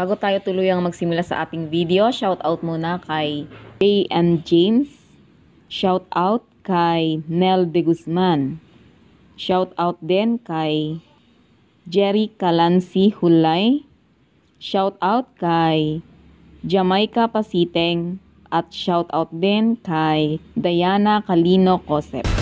Bago tayo tuluyang magsimula sa ating video, shout out muna kay and James. Shout out kay Nel de Guzman. Shout out din kay Jerry Calansi Hulay. Shout out kay Jamaica Pasiteng at shout out din kay Diana Calino Cosep.